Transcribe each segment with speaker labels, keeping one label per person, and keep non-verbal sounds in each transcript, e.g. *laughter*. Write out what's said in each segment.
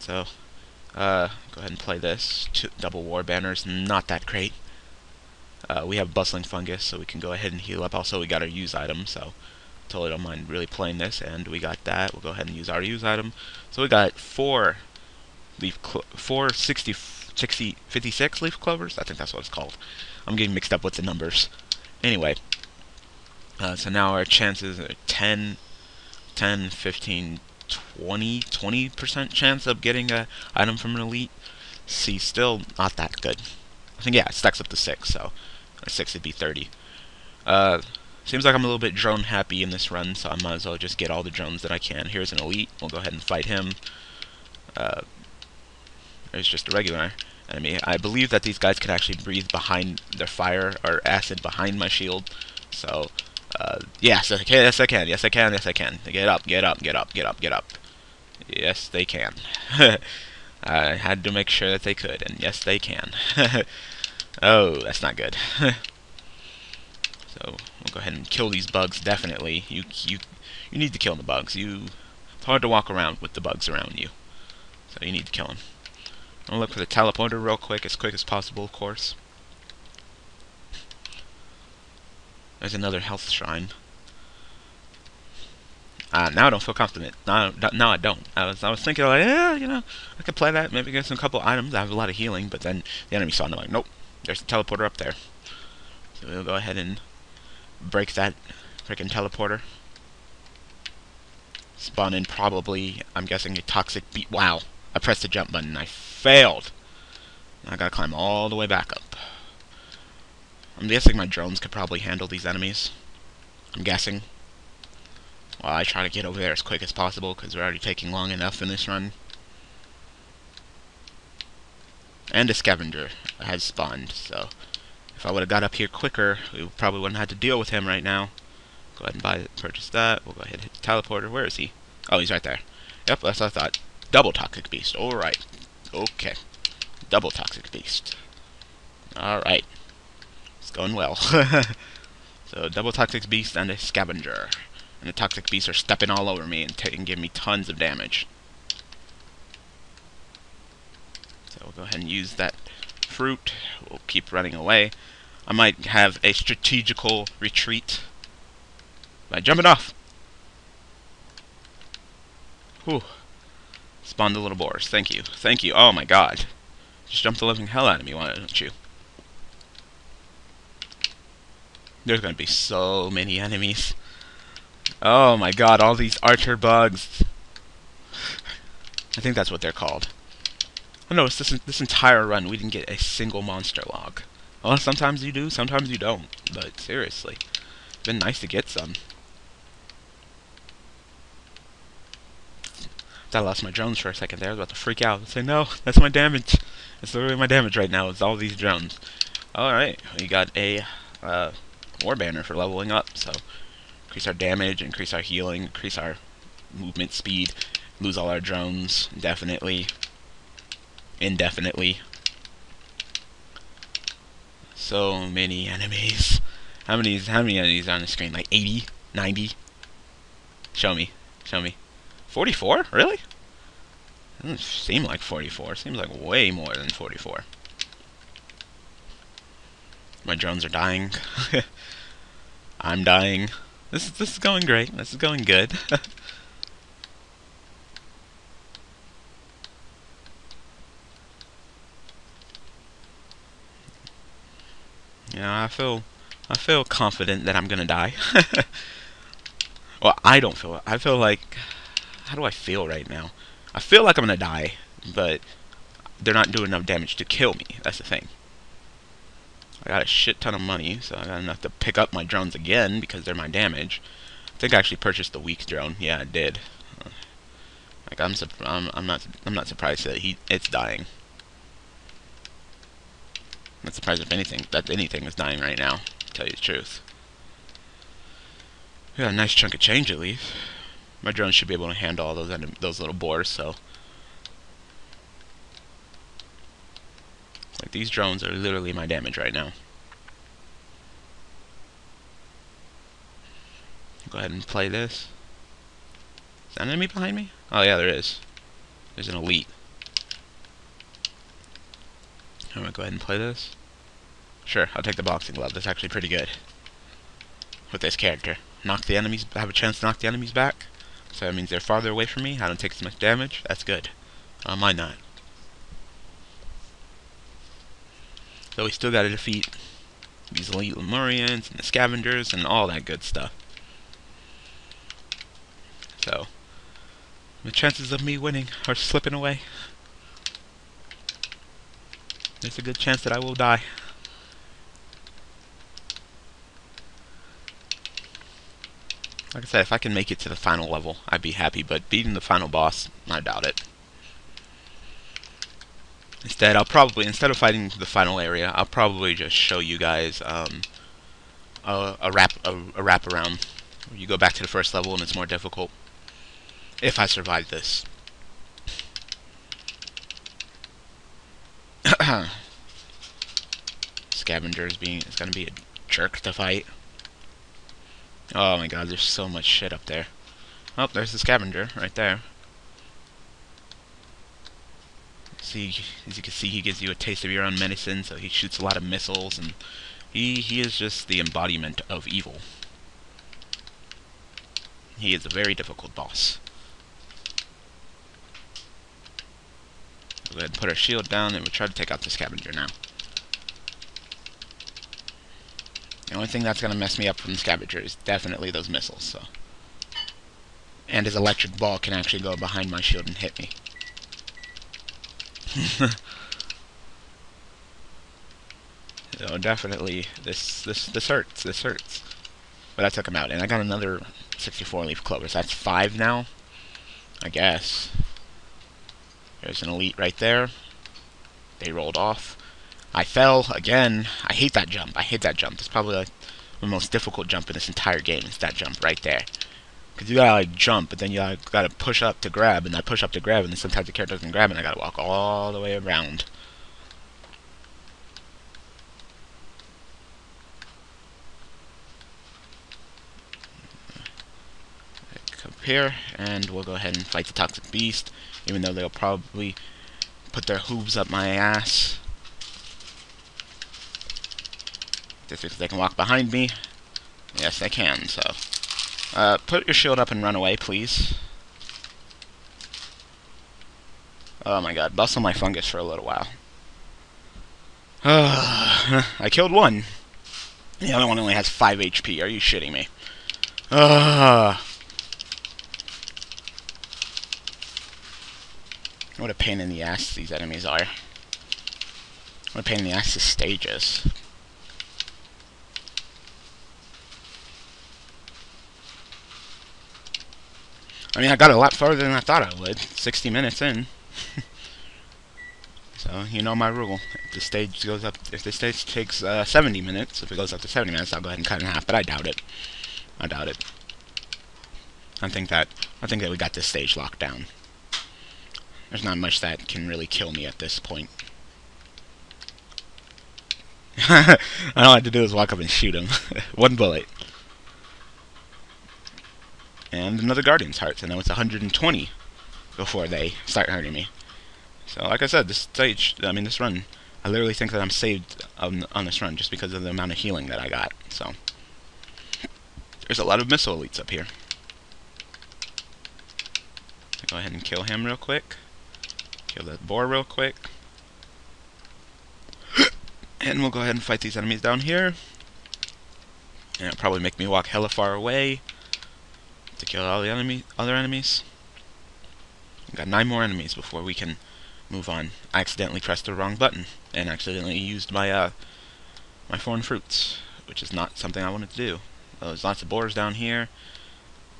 Speaker 1: So, uh, go ahead and play this. Two, double war banners, not that great. Uh, we have bustling fungus, so we can go ahead and heal up. Also, we got our use item, so totally don't mind really playing this. And we got that. We'll go ahead and use our use item. So we got four leaf, four 60, 60, 56 leaf clovers. I think that's what it's called. I'm getting mixed up with the numbers. Anyway, uh, so now our chances are 10, 10, 15, 20, 20% chance of getting a item from an elite. See, still not that good. I think, yeah, it stacks up to 6, so 6 would be 30. Uh, seems like I'm a little bit drone happy in this run, so I might as well just get all the drones that I can. Here's an elite. We'll go ahead and fight him. Uh, there's just a regular enemy. I believe that these guys can actually breathe behind their fire or acid behind my shield. So, uh, yes, yes I can, yes I can, yes I can. Get up, get up, get up, get up, get up. Yes, they can. *laughs* I had to make sure that they could, and yes, they can. *laughs* oh, that's not good. *laughs* so we'll go ahead and kill these bugs. Definitely, you you you need to kill the bugs. You it's hard to walk around with the bugs around you, so you need to kill them. I'll look for the teleporter real quick, as quick as possible, of course. There's another health shrine. Uh, now I don't feel confident. Now, now I don't. I was, I was thinking like, yeah, you know, I could play that, maybe get some couple items. I have a lot of healing, but then the enemy saw, and I'm like, nope, there's a teleporter up there. So we'll go ahead and break that freaking teleporter. Spawn in probably, I'm guessing, a toxic beast. Wow, I pressed the jump button. I failed. I gotta climb all the way back up. I'm guessing my drones could probably handle these enemies. I'm guessing. Well, I try to get over there as quick as possible, because we're already taking long enough in this run. And a scavenger has spawned, so... If I would have got up here quicker, we probably wouldn't have had to deal with him right now. Go ahead and buy purchase that. We'll go ahead and hit the teleporter. Where is he? Oh, he's right there. Yep, that's what I thought. Double Toxic Beast. Alright. Okay. Double Toxic Beast. Alright. It's going well. *laughs* so, double Toxic Beast and a Scavenger. And the Toxic Beasts are stepping all over me and, and giving me tons of damage. So we'll go ahead and use that fruit. We'll keep running away. I might have a strategical retreat by jumping off. Whew. Spawn the little boars. Thank you. Thank you. Oh my god. Just jump the living hell out of me, why don't you? There's gonna be so many enemies. Oh my god, all these archer bugs. I think that's what they're called. I noticed this this entire run we didn't get a single monster log. Well, sometimes you do, sometimes you don't. But seriously, been nice to get some. I lost my drones for a second there. I was about to freak out and say, no, that's my damage. It's literally my damage right now. It's all these drones. Alright, we got a uh, war banner for leveling up. So, increase our damage, increase our healing, increase our movement speed, lose all our drones, definitely, indefinitely. So many enemies. How many, how many enemies are on the screen? Like 80? 90? Show me. Show me. 44? Really? Doesn't seem like 44. Seems like way more than 44. My drones are dying. *laughs* I'm dying. This is this is going great. This is going good. *laughs* yeah, I feel I feel confident that I'm gonna die. *laughs* well, I don't feel. I feel like how do I feel right now? I feel like I'm gonna die, but they're not doing enough damage to kill me. That's the thing. I got a shit ton of money, so I got enough to pick up my drones again because they're my damage. I think I actually purchased the weak drone. Yeah, I did. Like I'm, I'm, I'm not, I'm not surprised that he, it's dying. I'm not surprised if anything, that anything is dying right now. To tell you the truth. We got a nice chunk of change at least. My drone should be able to handle all those those little boars, so. Like, these drones are literally my damage right now. Go ahead and play this. Is that an enemy behind me? Oh yeah, there is. There's an elite. I'm gonna go ahead and play this. Sure, I'll take the boxing glove. That's actually pretty good. With this character. Knock the enemies, have a chance to knock the enemies back. So that means they're farther away from me. I don't take as much damage. That's good. I don't mind So we still gotta defeat these elite Lemurians and the scavengers and all that good stuff. So, the chances of me winning are slipping away. There's a good chance that I will die. Like I said, if I can make it to the final level, I'd be happy, but beating the final boss, I doubt it. Instead, I'll probably, instead of fighting the final area, I'll probably just show you guys um, a, a, wrap, a, a wrap around. You go back to the first level and it's more difficult. If I survive this. *coughs* Scavenger is being, it's gonna be a jerk to fight. Oh my god, there's so much shit up there. Oh, there's the scavenger right there. As you can see, he gives you a taste of your own medicine, so he shoots a lot of missiles, and he, he is just the embodiment of evil. He is a very difficult boss. We'll go ahead and put our shield down, and we'll try to take out the scavenger now. The only thing that's going to mess me up from the scavenger is definitely those missiles, so... And his electric ball can actually go behind my shield and hit me. *laughs* so definitely, this, this, this hurts, this hurts. But I took him out, and I got another 64 leaf clover, so that's five now, I guess. There's an elite right there. They rolled off. I fell again. I hate that jump. I hate that jump. It's probably like the most difficult jump in this entire game. It's that jump right there. Because you gotta like jump, but then you gotta push up to grab, and I push up to grab, and then sometimes the character doesn't grab, and I gotta walk all the way around. Come here, and we'll go ahead and fight the Toxic Beast, even though they'll probably put their hooves up my ass. Just because they can walk behind me. Yes, they can, so... Uh, put your shield up and run away, please. Oh my god, bustle my fungus for a little while. *sighs* I killed one. The other one only has 5 HP. Are you shitting me? *sighs* What a pain in the ass these enemies are. What a pain in the ass this stage is. I mean, I got a lot farther than I thought I would. 60 minutes in. *laughs* so, you know my rule. If the stage goes up, if the stage takes uh, 70 minutes, if it goes up to 70 minutes, I'll go ahead and cut it in half, but I doubt it. I doubt it. I think that, I think that we got this stage locked down. There's not much that can really kill me at this point. *laughs* All I have to do is walk up and shoot him. *laughs* One bullet. Another Guardian's Heart, and now it's 120 before they start hurting me. So, like I said, this stage, I mean, this run, I literally think that I'm saved on, on this run just because of the amount of healing that I got, so. There's a lot of missile elites up here. Go ahead and kill him real quick. Kill that boar real quick. *coughs* and we'll go ahead and fight these enemies down here. And it'll probably make me walk hella far away to kill all the enemy, other enemies. We've got nine more enemies before we can move on. I accidentally pressed the wrong button and accidentally used my uh, my foreign fruits, which is not something I wanted to do. there's lots of boars down here,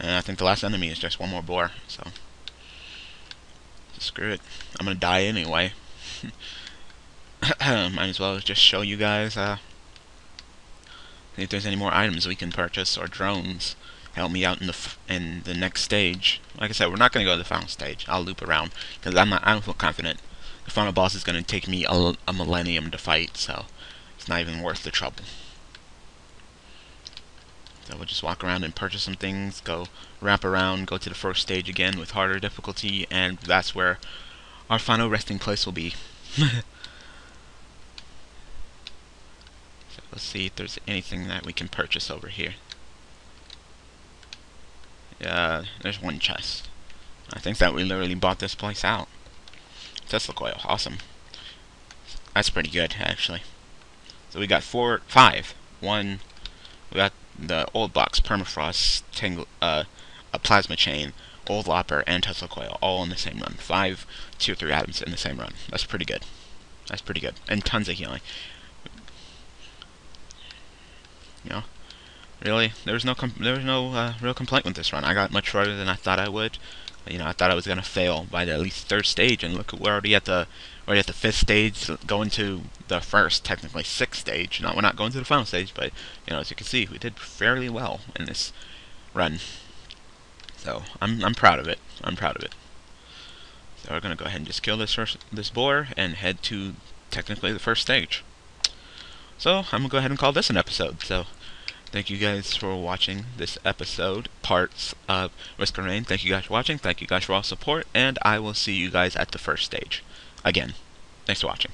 Speaker 1: and I think the last enemy is just one more boar, so screw it. I'm gonna die anyway. *laughs* Might as well just show you guys uh, if there's any more items we can purchase or drones help me out in the in the next stage. Like I said, we're not going to go to the final stage. I'll loop around because I'm not. I don't feel confident. The final boss is going to take me a, a millennium to fight, so it's not even worth the trouble. So we'll just walk around and purchase some things, go wrap around, go to the first stage again with harder difficulty, and that's where our final resting place will be. *laughs* so Let's see if there's anything that we can purchase over here. Yeah, there's one chest. I think that we literally bought this place out. Tesla coil, awesome. That's pretty good, actually. So we got four, five. One, we got the old box, permafrost, uh, a plasma chain, old lopper, and Tesla coil, all in the same run. Five tier three items in the same run. That's pretty good. That's pretty good, and tons of healing. You know, really, there was no there was no uh, real complaint with this run. I got much farther than I thought I would. You know, I thought I was gonna fail by the at least third stage, and look, we're already at the already at the fifth stage, going to the first, technically sixth stage. Not we're not going to the final stage, but you know, as you can see, we did fairly well in this run. So I'm I'm proud of it. I'm proud of it. So we're gonna go ahead and just kill this first, this boar and head to technically the first stage. So I'm gonna go ahead and call this an episode. So thank you guys for watching this episode, parts of Risk of Rain. Thank you guys for watching. Thank you guys for all support, and I will see you guys at the first stage. Again, thanks for watching.